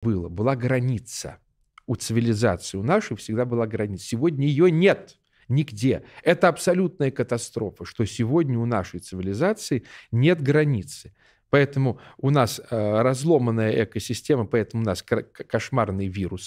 было, была граница. У цивилизации, у нашей всегда была граница. Сегодня ее нет нигде. Это абсолютная катастрофа, что сегодня у нашей цивилизации нет границы. Поэтому у нас э, разломанная экосистема, поэтому у нас кошмарный вирус